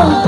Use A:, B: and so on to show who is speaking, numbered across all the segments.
A: 아.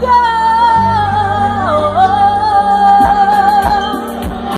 A: Hallelujah!